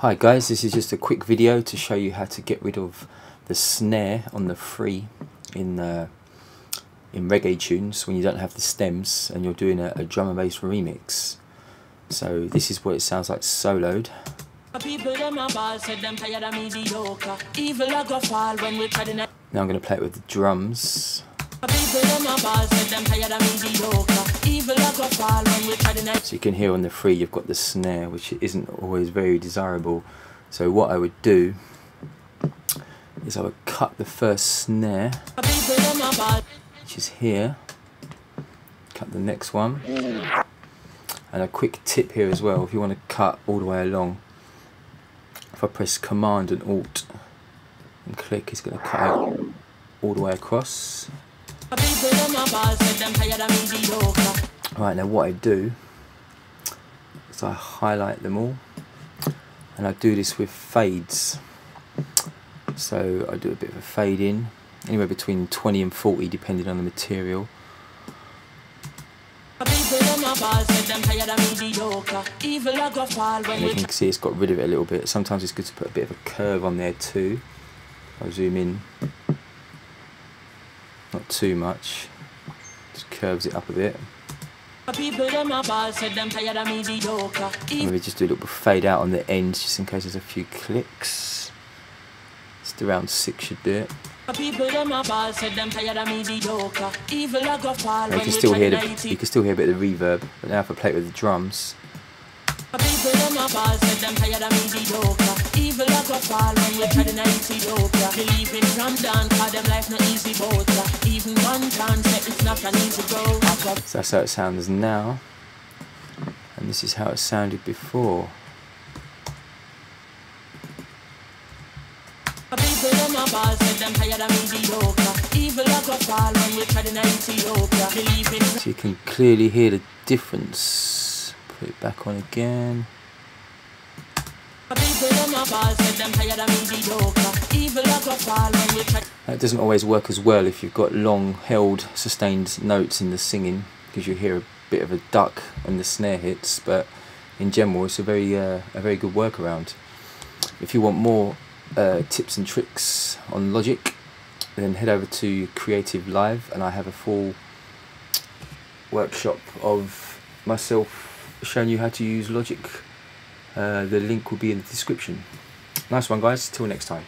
Hi guys, this is just a quick video to show you how to get rid of the snare on the free in uh, in reggae tunes when you don't have the stems and you're doing a, a drum and bass remix. So this is what it sounds like soloed. Now I'm going to play it with the drums. So you can hear on the free you've got the snare which isn't always very desirable. So what I would do is I would cut the first snare which is here, cut the next one. And a quick tip here as well if you want to cut all the way along. If I press command and alt and click it's going to cut out all the way across Right now what I do is I highlight them all and I do this with fades. So I do a bit of a fade in anywhere between 20 and 40 depending on the material. And you can see it's got rid of it a little bit. Sometimes it's good to put a bit of a curve on there too. I'll zoom in. Not too much. Just curves it up a bit Maybe just do a little fade out on the ends just in case there's a few clicks. Just around 6 should do it. You can still hear the, you can still hear a bit of the reverb but now if I play it with the drums. Evil a go fall when you try to Ethiopia Believing from down, cause them life no easy boat uh, Even one chance, it's not an easy So that's how it sounds now. And this is how it sounded before. So you can clearly hear the difference. Put it back on again. That doesn't always work as well if you've got long held sustained notes in the singing because you hear a bit of a duck when the snare hits but in general it's a very uh, a very good workaround. If you want more uh, tips and tricks on Logic then head over to Creative Live and I have a full workshop of myself showing you how to use Logic uh, the link will be in the description. Nice one guys, till next time.